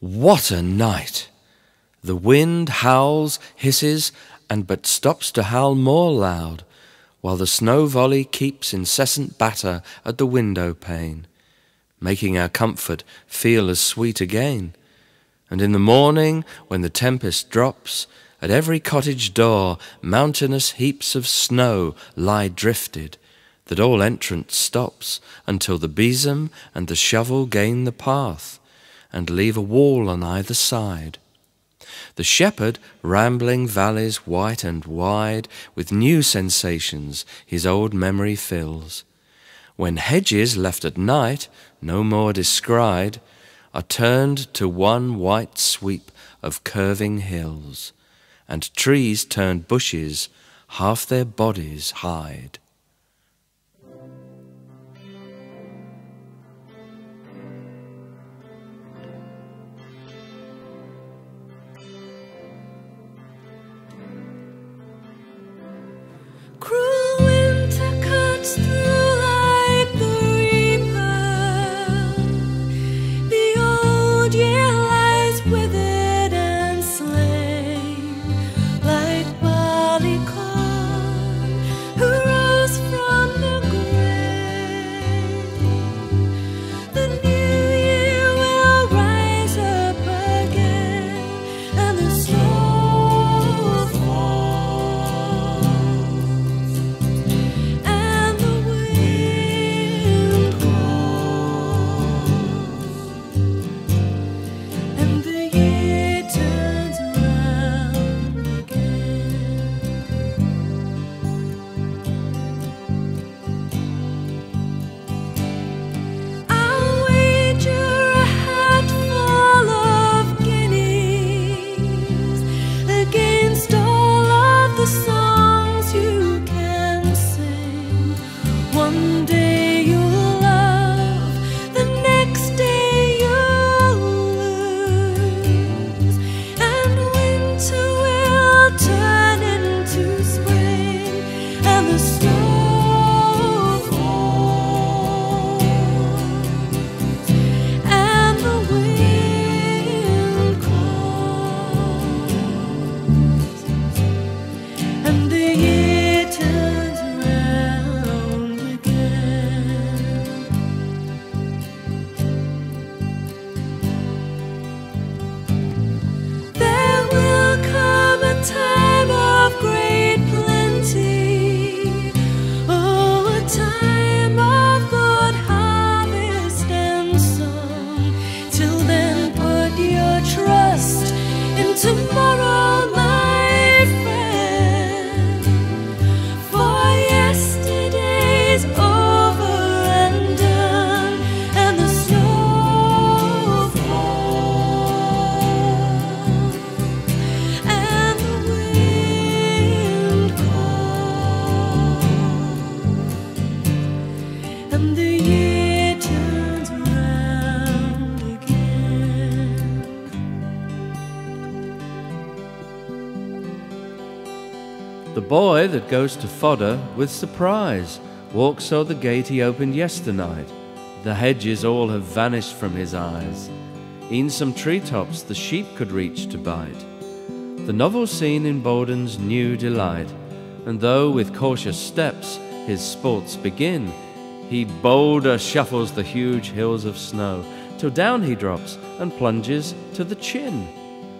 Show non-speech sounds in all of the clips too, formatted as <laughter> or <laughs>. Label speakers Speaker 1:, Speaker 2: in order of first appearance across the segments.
Speaker 1: What a night! The wind howls, hisses, and but stops to howl more loud, while the snow volley keeps incessant batter at the window pane, making our comfort feel as sweet again. And in the morning, when the tempest drops, at every cottage door mountainous heaps of snow lie drifted, that all entrance stops until the besom and the shovel gain the path and leave a wall on either side. The shepherd, rambling valleys white and wide, with new sensations his old memory fills. When hedges left at night, no more descried, are turned to one white sweep of curving hills, and trees turned bushes half their bodies hide. Yeah. The boy that goes to fodder with surprise walks o'er the gate he opened yesternight. The hedges all have vanished from his eyes. E'en some treetops the sheep could reach to bite. The novel scene in Boden's new delight, and though with cautious steps his sports begin, he bolder shuffles the huge hills of snow, till down he drops and plunges to the chin,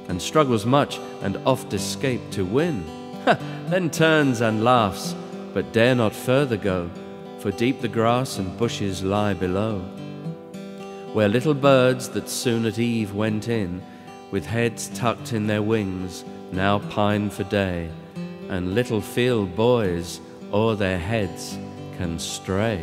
Speaker 1: and struggles much and oft escape to win. <laughs> then turns and laughs, but dare not further go, for deep the grass and bushes lie below. Where little birds that soon at eve went in, with heads tucked in their wings, now pine for day, and little field boys o'er their heads can stray.